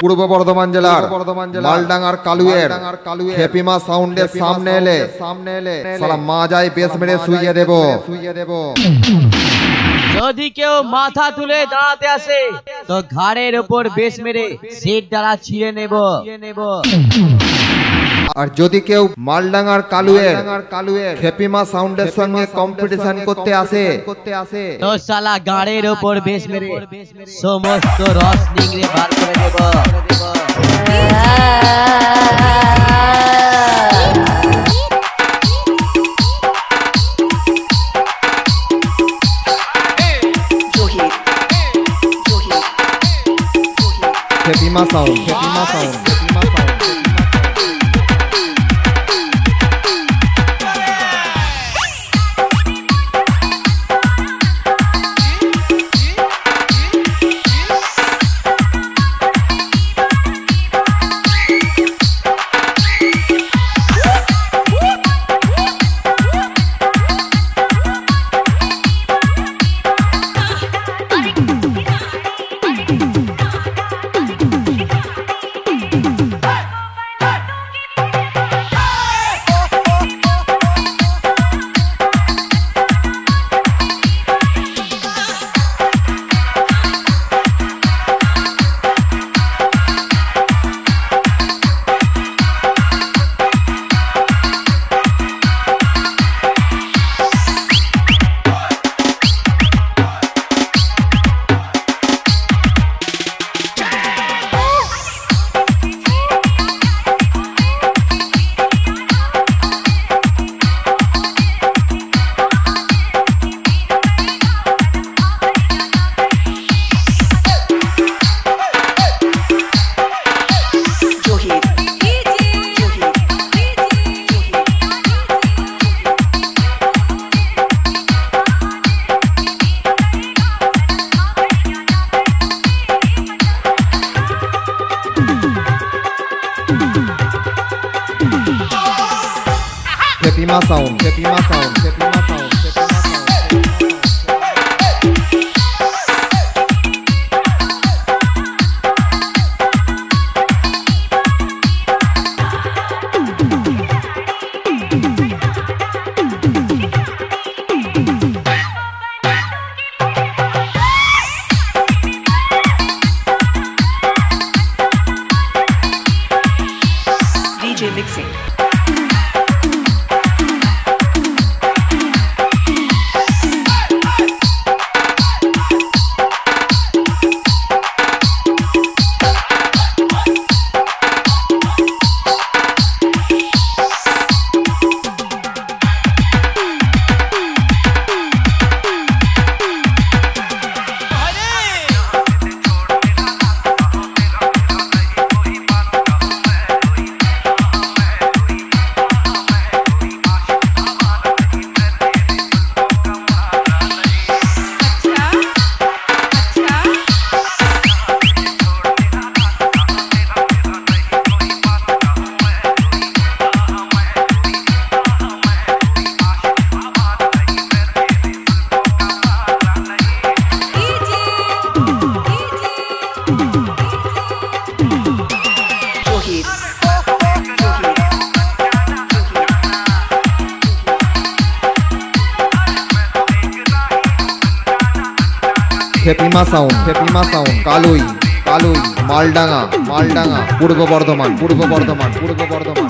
পূর্ব বর্ধমান জেলার মালডাঙ্গার কালুয়ের খেপিমা সাউন্ডের সামনে এলে সামনে এলে সালা মা যায় বেশ মেরে শুইয়ে দেব। শুইয়ে দেব। যদি কেউ মাথা তুলে দাঁড়াতে আসে তো ঘাড়ের ওপর বেশ মেরে সিট দ্বারা ছিঁড়ে নেব। নেব আর যদি কেউ মালডাঙ্গার কালুয়ের কালুয়ের খেপিমা সাউন্ডের সঙ্গে কম্পিটিশন করতে আসে করতে আসে তো শালা গাড়ের ওপর বেশ মেরে সমস্ত রস নিংড়ে বার করে দেব। Khepima sound Khepima sound Khepima sound Khepima sound Khepima sound Khepima sound DJ mixing. Johi. Khepima sound Khepima sound Kalui Kalui Maldanga Maldanga Purba Bardhaman Purba Bardhaman পূর্ব বর্ধমান